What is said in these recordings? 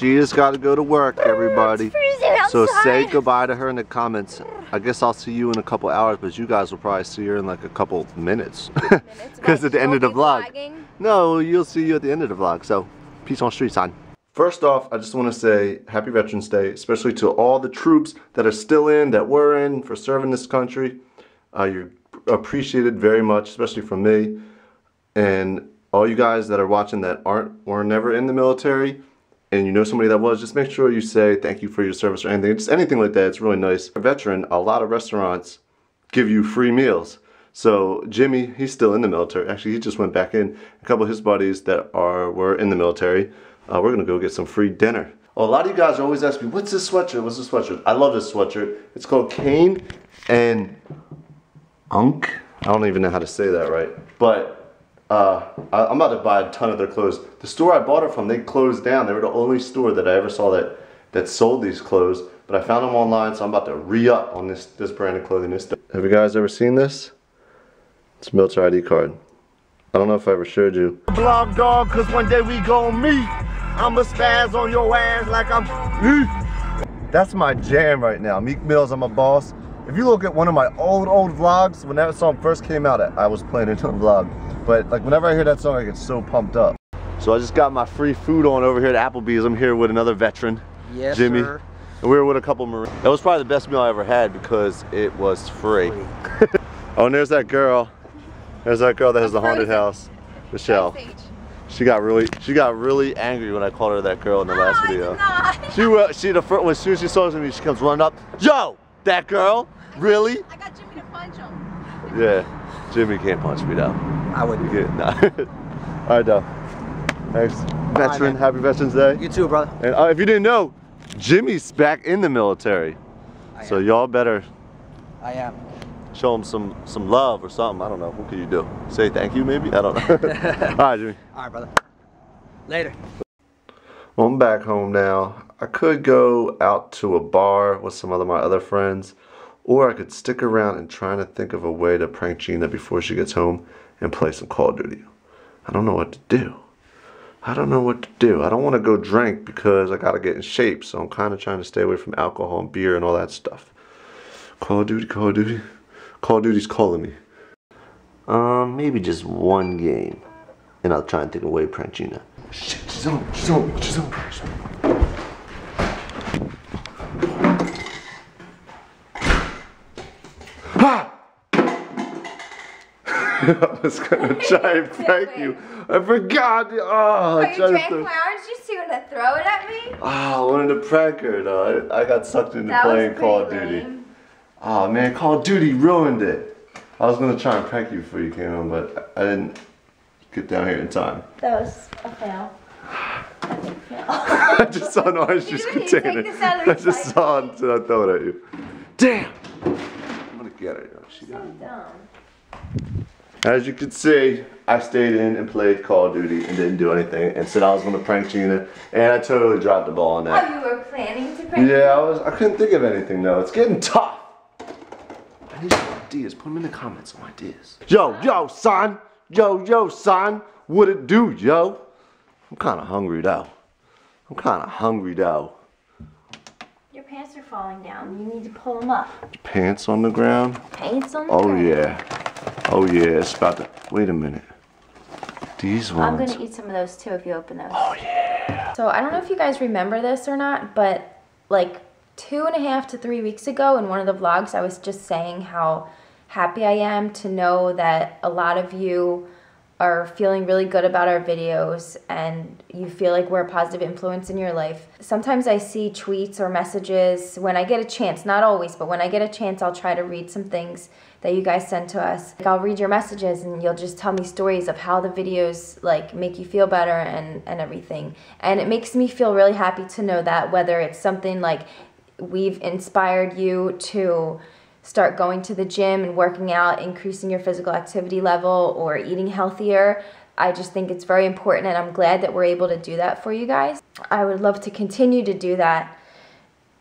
She just got to go to work, everybody. So say goodbye to her in the comments. I guess I'll see you in a couple hours, but you guys will probably see her in like a couple minutes. Because at the end of the vlog. No, you'll see you at the end of the vlog. So, peace on street sign. First off, I just want to say Happy Veterans Day, especially to all the troops that are still in, that were in, for serving this country. Uh, you're appreciated very much, especially from me. And all you guys that are watching that aren't, were never in the military, and you know somebody that was, just make sure you say thank you for your service or anything. Just anything like that, it's really nice. A veteran, a lot of restaurants give you free meals. So Jimmy, he's still in the military. Actually, he just went back in. A couple of his buddies that are were in the military. Uh, we're gonna go get some free dinner. Well, a lot of you guys always ask me, "What's this sweatshirt? What's this sweatshirt?" I love this sweatshirt. It's called Kane and Unk. I don't even know how to say that right, but uh, I, I'm about to buy a ton of their clothes. The store I bought it from, they closed down. They were the only store that I ever saw that that sold these clothes. But I found them online, so I'm about to re-up on this this brand of clothing. This have you guys ever seen this? It's a military ID card. I don't know if I ever showed you. Blog dog, cause one day we gon' meet. I'ma spaz on your ass like I'm. That's my jam right now. Meek Mills, I'm a boss. If you look at one of my old, old vlogs, when that song first came out, I was playing it on vlog. But like whenever I hear that song, I get so pumped up. So I just got my free food on over here at Applebee's. I'm here with another veteran, Yes, Jimmy. sir. And we were with a couple Marines. That was probably the best meal I ever had because it was free. oh, and there's that girl. There's that girl that has the haunted house, Michelle. She got really, she got really angry when I called her that girl in the last video. She wa- she the first, as soon as she saw me, she comes running up. Yo, that girl, really? I got Jimmy to punch him. Yeah, Jimmy can't punch me though. I wouldn't. You get, nah. All right, though. Thanks, veteran. man. Happy Veterans Day. You too, brother. And uh, if you didn't know, Jimmy's back in the military. I So y'all better I am. show him some some love or something. I don't know. What can you do? Say thank you, maybe? I don't know. All right, Jimmy. All right, brother. Later. Well, I'm back home now. I could go out to a bar with some of my other friends, or I could stick around and trying to think of a way to prank Jeana before she gets home and play some Call of Duty. I don't know what to do. I don't know what to do. I don't want to go drink because I got to get in shape, so I'm kind of trying to stay away from alcohol and beer and all that stuff. Call of Duty, Call of Duty. Call of Duty's calling me. Um, maybe just one game. And I'll try and think of a way to prank Jeana. Shit, she's on, she's on, she's on. She's on. I was gonna try and prank you. I forgot. Oh, I But you drank to. my orange juice, you gonna throw it at me? Ah, I wanted to prank her though. I, I got sucked into That playing Call of Duty. lame. Oh man, Call of Duty ruined it. I was gonna try and prank you before you came home, but I didn't get down here in time. That was a fail. I just saw an orange juice container. this out of the I just saw it, so I throw it at you. Damn! I'm gonna get her. though. She got it. Dumb. As you can see, I stayed in and played Call of Duty and didn't do anything, and said I was gonna prank Jeana, and I totally dropped the ball on that. Oh, that. you were planning to prank Yeah, I was. I couldn't think of anything though. It's getting tough. I need some ideas. Put them in the comments. Some ideas. Yo, yo, son. Yo, yo, son. What it do, yo? I'm kind of hungry though. I'm kind of hungry though. Your pants are falling down. You need to pull them up. Pants on the ground. Pants on the ground. Oh ground. yeah. Oh yeah. It's about to. Wait a minute. These ones. I'm gonna eat some of those too if you open those. Oh yeah. So I don't know if you guys remember this or not, but like two and a half to three weeks ago in one of the vlogs, I was just saying how happy I am to know that a lot of you are feeling really good about our videos and you feel like we're a positive influence in your life. Sometimes I see tweets or messages when I get a chance, not always, but when I get a chance, I'll try to read some things that you guys send to us. Like, I'll read your messages and you'll just tell me stories of how the videos like make you feel better and, and everything. And it makes me feel really happy to know that whether it's something like we've inspired you to start going to the gym and working out, increasing your physical activity level, or eating healthier. I just think it's very important, and I'm glad that we're able to do that for you guys. I would love to continue to do that.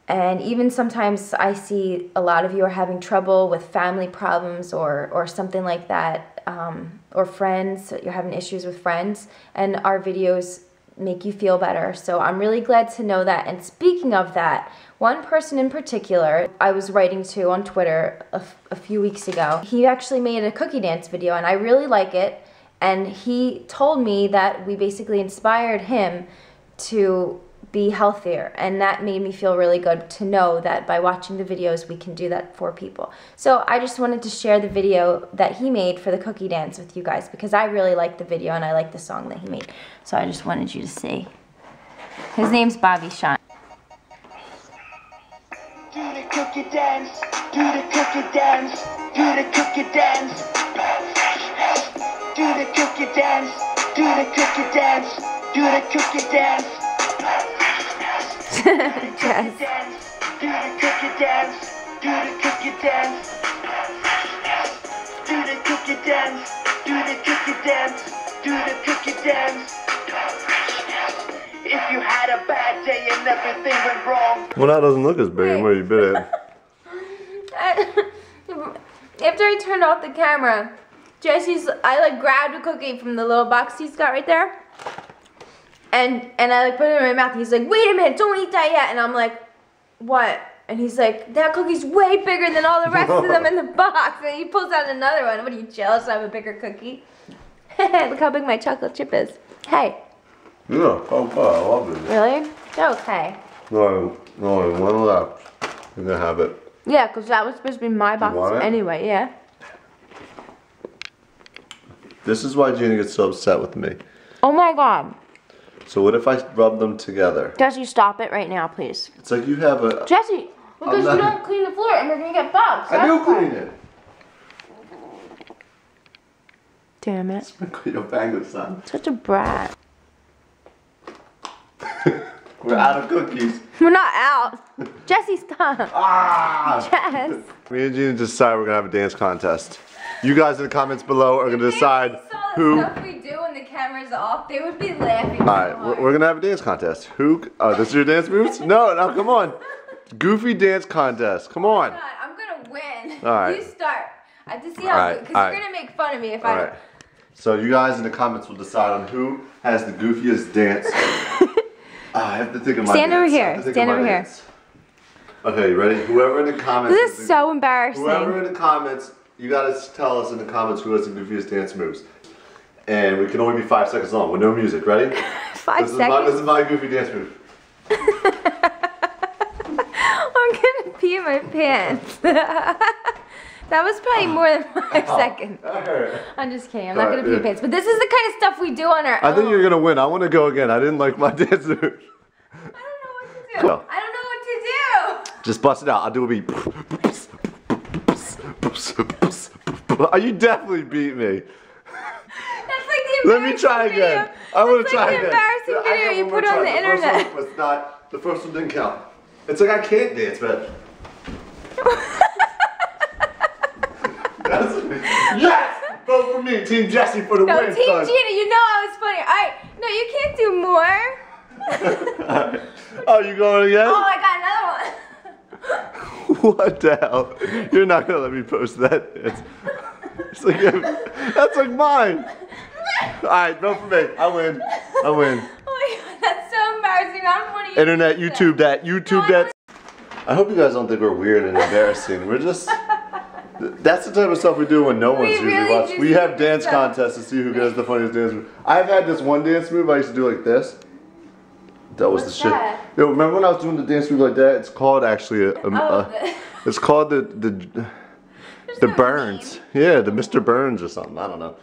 And even sometimes I see a lot of you are having trouble with family problems or, or something like that, um, or friends, you're having issues with friends, and our videos make you feel better. So I'm really glad to know that. And speaking of that, one person in particular I was writing to on Twitter a, few weeks ago, he actually made a cookie dance video and I really like it. And he told me that we basically inspired him to be healthier. And that made me feel really good to know that by watching the videos we can do that for people. So i just wanted to share the video that he made for the cookie dance with you guys because i really like the video and i like the song that he made. So i just wanted you to see. His name's bobby sean. Do the cookie dance, do the cookie dance, do the cookie dance. Do the cookie dance, do the cookie dance, do the cookie dance. Dance. Do the cookie dance, do the cookie dance, do the cookie dance. If you had a bad day and everything went wrong, Well, that doesn't look as big where you bit it. after i turned off the camera jesse's i like grabbed a cookie from the little box he's got right there. And and i like put it in my mouth. He's like wait a minute don't eat that yet. And i'm like what and he's like that cookie's way bigger than all the rest of them in the box and he pulls out another one what are you jealous i have a bigger cookie look how big my chocolate chip is hey Yeah, oh god, I love it. really okay No, no, one left. You're gonna have it. yeah because that was supposed to be my box anyway yeah This is why Jeana gets so upset with me. oh my god So what if I rub them together? jesse stop it right now please It's like you have a. Jesse, because you don't clean the floor and we're gonna get bugs. I do clean it. Damn it. Clean your bangles, son. Such a brat. We're out of cookies. We're not out. Jesse, stop. Ah! Jess. Me and Jeana decide we're gonna have a dance contest. You guys in the comments below are gonna decide who. stuff we do when the camera's off, they would be laughing. All right, we're, we're gonna have a dance contest. Who? Oh, this is your dance moves? No, no, come on. Goofy dance contest. Come on. God, I'm gonna win. All right. You start. I have to see how, because all you're right. gonna make fun of me if All I. right. So you guys in the comments will decide on who has the goofiest dance. Ah, I have to think of my Stand over dance. I here. have to think Stand over here. dance. Okay, you ready? Whoever in the comments. This has is the- so embarrassing. Whoever in the comments, you gotta tell us in the comments who has the goofiest dance moves. And we can only be five seconds long with no music. Ready? Five this Is my, seconds. this is my goofy dance move. Pee in my pants. that was probably more than five oh. seconds. I'm just kidding. I'm not All gonna pee in yeah. pants. But this is the kind of stuff we do on our I think you're gonna win. I want to go again. I didn't like my dance move. I don't know what to do. Go. I don't know what to do. Just bust it out. I'll do a beat. Oh, you definitely beat me. That's like the Let me try embarrassing again. video. I want to try like again. the embarrassing video you put on try. the first internet. one was not. The first one didn't count. It's like I can't dance, but. Yes. Vote for me, Team Jesse, for the No, win, Team son. Jeana, you know I was funny. Alright, no, you can't do more. Alright. Oh, you going again? Oh, I got another one. What the hell? You're not gonna let me post that. It's, it's like that's like mine. All right, vote for me. I win. I win. Oh my god, that's so embarrassing. I don't want to Internet, YouTube that, YouTube that. I hope you guys don't think we're weird and embarrassing. We're just. That's the type of stuff we do when no one's We usually really watching. We have dance stuff. contests to see who gets the funniest dance move. I've had this one dance move I used to do like this. That was What's the shit. Yo, remember when I was doing the dance move like that? It's called actually a, a, oh, a it's called the the There's the no Burns. Yeah, the Mr. Burns or something. I don't know.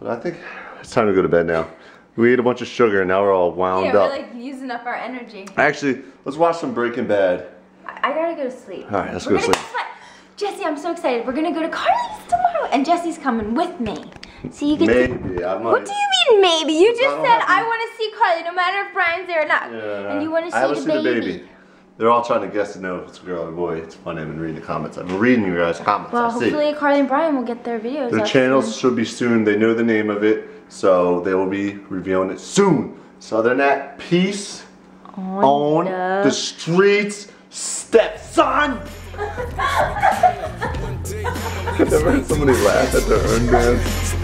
But I think it's time to go to bed now. We ate a bunch of sugar and now we're all wound up. Yeah, we're like using up our energy. Actually, let's watch some Breaking Bad. I, I gotta go to sleep. All right, let's We're go to sleep. Jesse, I'm so excited. We're gonna go to Carly's tomorrow, and Jesse's coming with me. So you get to. Maybe I might. What do you mean maybe? You just don't said I want to see Carly, no matter if Brian's there or not. Yeah, and you want to see, I the, seen baby. the baby. They're all trying to guess to know if it's a girl or a boy. It's funny. I've been reading the comments. I've been reading you guys' comments. Well, I see. hopefully Carly and Brian will get their videos. Their channels soon. should be soon. They know the name of it, so they will be revealing it soon. So other than that, peace on, the- the streets, stepson. Never heard somebody laugh at their own dance.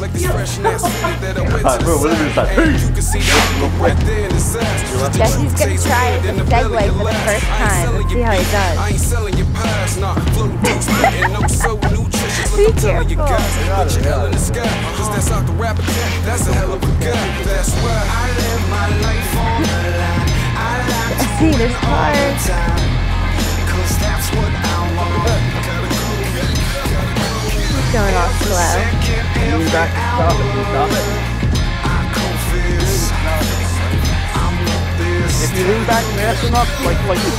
Like this fresh and that I Alright, bro, what the is this? side. Hey! You can see that look right there in the sides. Jesse's gonna try it in Segway for the first time. Let's see how he does. I ain't selling your pies, nah. Flow dukes, and no so nutritious. Be Look, I'm telling you careful. guys, put your hell in the sky. That's out the rapper cat, that's a hell of a guy. That's why I See I want. He's going off slow. Lean back and stop it. Stop it. If you lean back fast enough, like like you